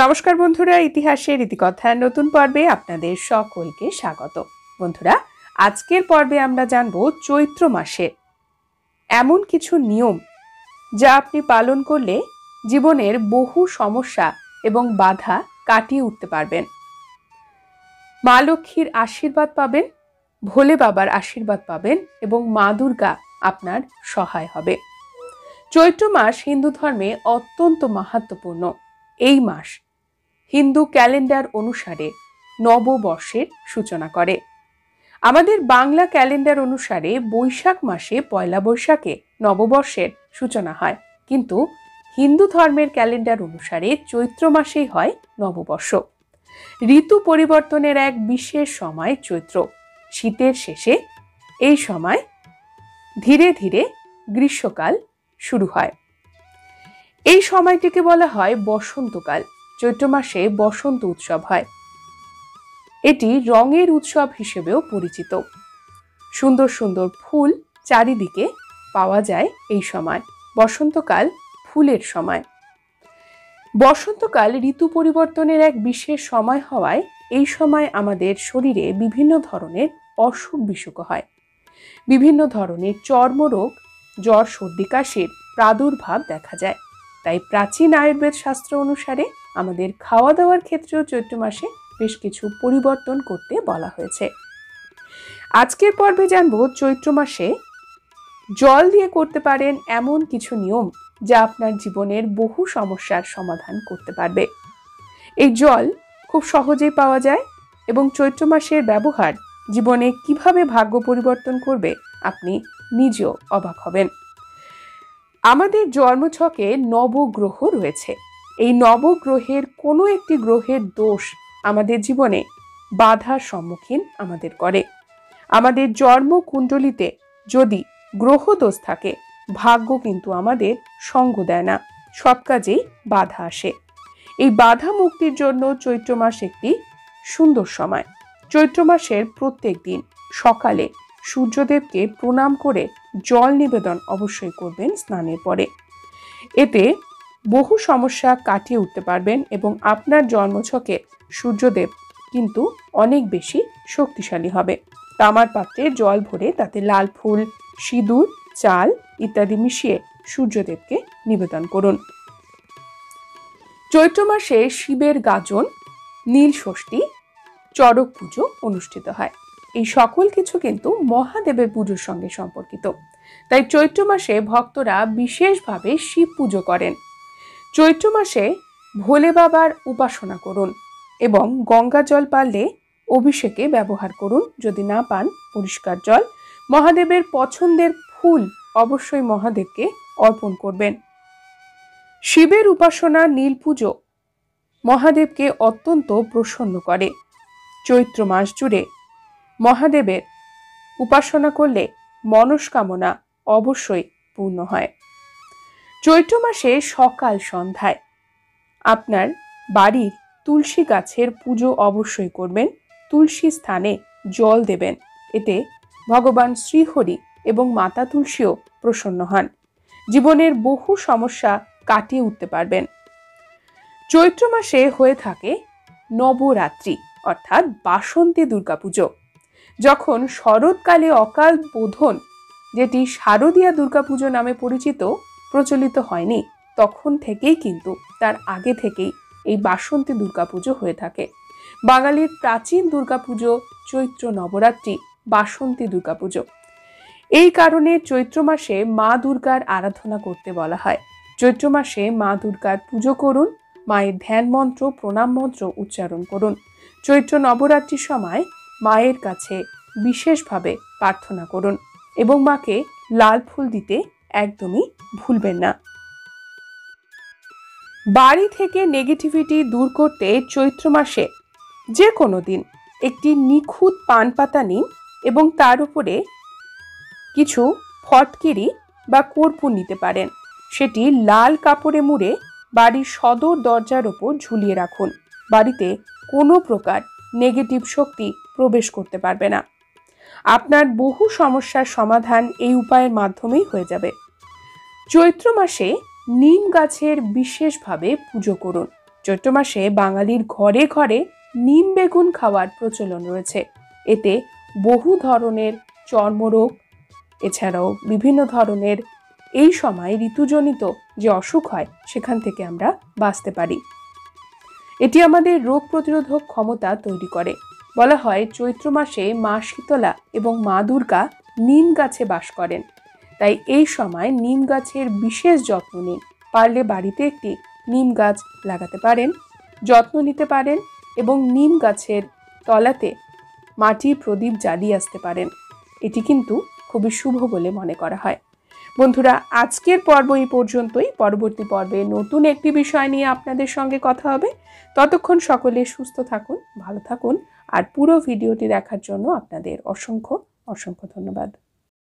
নমস্কার বন্ধুরা, ইতিহাসের ইতিকথার নতুন পর্বে আপনাদের সকলকে স্বাগত। বন্ধুরা, আজকের পর্বে আমরা জানব চৈত্র মাসে এমন কিছু নিয়ম যা আপনি পালন করলে জীবনের বহু সমস্যা এবং বাধা কাটিয়ে উঠতে পারবেন। মা লক্ষ্মীর আশীর্বাদ পাবেন, ভোলে বাবার আশীর্বাদ পাবেন এবং মা দুর্গা আপনার সহায় হবে। চৈত্র মাস হিন্দু ধর্মে অত্যন্ত মাহাত্মপূর্ণ এই মাস হিন্দু ক্যালেন্ডার অনুসারে নববর্ষের সূচনা করে। আমাদের বাংলা ক্যালেন্ডার অনুসারে বৈশাখ মাসে পয়লা বৈশাখে নববর্ষের সূচনা হয়। কিন্তু হিন্দু ধর্মের ক্যালেন্ডার অনুসারে চৈত্র মাসেই হয় নববর্ষ। ঋতু পরিবর্তনের এক বিশেষ সময় চৈত্র। শীতের শেষে এই সময় ধীরে ধীরে গ্রীষ্মকাল শুরু হয়। এই সময়টিকে বলা হয় বসন্তকাল। চৈত্র মাসে বসন্ত উৎসব হয়। এটি রঙের উৎসব হিসেবেও পরিচিত। সুন্দর সুন্দর ফুল চারিদিকে পাওয়া যায় এই সময়, বসন্তকাল ফুলের সময়। বসন্তকাল ঋতু পরিবর্তনের এক বিশেষ সময় হওয়ায় এই সময় আমাদের শরীরে বিভিন্ন ধরনের অসুখ বিসুখ হয়। বিভিন্ন ধরনের চর্মরোগ, জ্বর, সর্দি, কাশির প্রাদুর্ভাব দেখা যায়। তাই প্রাচীন আয়ুর্বেদ শাস্ত্র অনুসারে আমাদের খাওয়া দাওয়ার ক্ষেত্রেও চৈত্র মাসে বেশ কিছু পরিবর্তন করতে বলা হয়েছে। আজকের পর্বে জানব চৈত্র মাসে জল দিয়ে করতে পারেন এমন কিছু নিয়ম যা আপনার জীবনের বহু সমস্যার সমাধান করতে পারবে। এই জল খুব সহজেই পাওয়া যায় এবং চৈত্র মাসের ব্যবহার জীবনে কীভাবে ভাগ্য পরিবর্তন করবে আপনি নিজেও অবাক হবেন। আমাদের জন্মছকে নবগ্রহ রয়েছে। এই নবগ্রহের কোনো একটি গ্রহের দোষ আমাদের জীবনে বাধার সম্মুখীন আমাদের করে। আমাদের জন্ম কুণ্ডলিতে যদি গ্রহ দোষ থাকে, ভাগ্য কিন্তু আমাদের সঙ্গ দেয় না। সব কাজেই বাধা আসে। এই বাধা মুক্তির জন্য চৈত্র মাস একটি সুন্দর সময়। চৈত্র মাসের প্রত্যেক দিন সকালে সূর্যদেবকে প্রণাম করে জল নিবেদন অবশ্যই করবেন স্নানের পরে। এতে বহু সমস্যা কাটিয়ে উঠতে পারবেন এবং আপনার জন্মছকে সূর্যদেব কিন্তু অনেক বেশি শক্তিশালী হবে। তামার পাত্রে জল ভরে তাতে লাল ফুল, সিঁদুর, চাল ইত্যাদি মিশিয়ে সূর্যদেবকে নিবেদন করুন। চৈত্র মাসে শিবের গাজন, নীল ষষ্ঠী, চড়ক পুজো অনুষ্ঠিত হয়। এই সকল কিছু কিন্তু মহাদেবের পুজোর সঙ্গে সম্পর্কিত। তাই চৈত্র মাসে ভক্তরা বিশেষভাবে শিব পুজো করেন। চৈত্র মাসে ভোলে বাবার উপাসনা করুন এবং গঙ্গা জল পারলে অভিষেকে ব্যবহার করুন। যদি না পান, পরিষ্কার জল। মহাদেবের পছন্দের ফুল অবশ্যই মহাদেবকে অর্পণ করবেন। শিবের উপাসনা, নীল পুজো মহাদেবকে অত্যন্ত প্রসন্ন করে। চৈত্র মাস জুড়ে মহাদেবের উপাসনা করলে মনস্কামনা অবশ্যই পূর্ণ হয়। চৈত্র মাসে সকাল সন্ধ্যায়। আপনার বাড়ির তুলসী গাছের পুজো অবশ্যই করবেন, তুলসী স্থানে জল দেবেন, এতে ভগবান শ্রীহরি এবং মাতা তুলসীও প্রসন্ন হন। জীবনের বহু সমস্যা কাটিয়ে উঠতে পারবেন। চৈত্র মাসে হয়ে থাকে নবরাত্রি, অর্থাৎ বাসন্তী দুর্গাপুজো। যখন শরৎকালে অকাল বোধন, যেটি শারদীয়া দুর্গাপুজো নামে পরিচিত প্রচলিত হয়নি। তখন থেকেই কিন্তু, তার আগে থেকেই এই বাসন্তী দুর্গাপুজো হয়ে থাকে। বাঙালির প্রাচীন দুর্গাপুজো, চৈত্র নবরাত্রি, বাসন্তী দুর্গাপুজো। এই কারণে চৈত্র মাসে মা দুর্গার আরাধনা করতে বলা হয়। চৈত্র মাসে মা দুর্গার পুজো করুন, মায়ের ধ্যান মন্ত্র, প্রণাম মন্ত্র উচ্চারণ করুন। চৈত্র নবরাত্রির সময় মায়ের কাছে বিশেষভাবে প্রার্থনা করুন এবং মাকে লাল ফুল দিতে একদমই ভুলবেন না। বাড়ি থেকে নেগেটিভিটি দূর করতে চৈত্র মাসে যে কোনো দিন একটি নিখুঁত পান পাতা নিন এবং তার উপরে কিছু ফটকিরি বা কর্পূর নিতে পারেন। সেটি লাল কাপড়ে মুড়ে বাড়ির সদর দরজার ওপর ঝুলিয়ে রাখুন। বাড়িতে কোনো প্রকার নেগেটিভ শক্তি প্রবেশ করতে পারবে না। আপনার বহু সমস্যার সমাধান এই উপায়ের মাধ্যমেই হয়ে যাবে। চৈত্র মাসে নিম গাছের বিশেষভাবে পুজো করুন। চৈত্র মাসে বাঙালির ঘরে ঘরে নিম বেগুন খাওয়ার প্রচলন রয়েছে। এতে বহু ধরনের চর্মরোগ, এছাড়াও বিভিন্ন ধরনের এই সময় ঋতুজনিত যে অসুখ হয়, সেখান থেকে আমরা বাঁচতে পারি। এটি আমাদের রোগ প্রতিরোধক ক্ষমতা তৈরি করে। বলা হয় চৈত্র মাসে মা শীতলা এবং মা দুর্গা নিম গাছে বাস করেন। তাই এই সময় নিম গাছের বিশেষ যত্ন নিন। পারলে বাড়িতে একটি নিম গাছ লাগাতে পারেন, যত্ন নিতে পারেন এবং নিম গাছের তলাতে মাটির প্রদীপ জ্বালিয়ে আসতে পারেন। এটি কিন্তু খুবই শুভ বলে মনে করা হয়। বন্ধুরা, আজকের পর্ব এই পর্যন্তই। পরবর্তী পর্বে নতুন একটি বিষয় নিয়ে আপনাদের সঙ্গে কথা হবে। ততক্ষণ সকলে সুস্থ থাকুন, ভালো থাকুন। আর পুরো ভিডিওটি দেখার জন্য আপনাদের অসংখ্য অসংখ্য ধন্যবাদ।